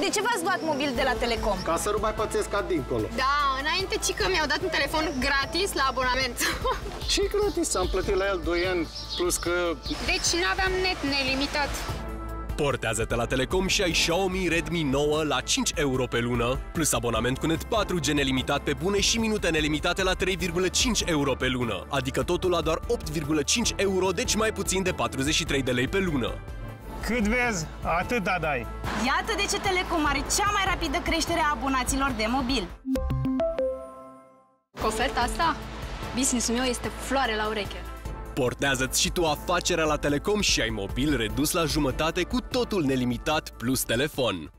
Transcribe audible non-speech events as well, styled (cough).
De ce v-ați luat mobil de la Telecom? Ca să nu mai pățesc ca dincolo. Da, înainte ci că mi-au dat un telefon gratis la abonament. (laughs) Ce gratis? Am plătit la el 2 ani, plus că... Deci nu aveam net nelimitat. Portează-te la Telecom și ai Xiaomi Redmi 9 la 5 euro pe lună, plus abonament cu net 4G nelimitat pe bune și minute nelimitate la 3,5 euro pe lună, adică totul la doar 8,5 euro, deci mai puțin de 43 de lei pe lună. Cât vezi, atâta dai. Iată de ce Telecom are cea mai rapidă creștere a abonaților de mobil. Cu oferta asta, business-ul meu este floare la ureche. Portează-ți și tu afacerea la Telecom și ai mobil redus la jumătate cu totul nelimitat plus telefon.